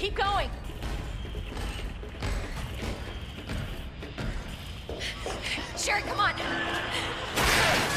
Keep going. Sherry, come on.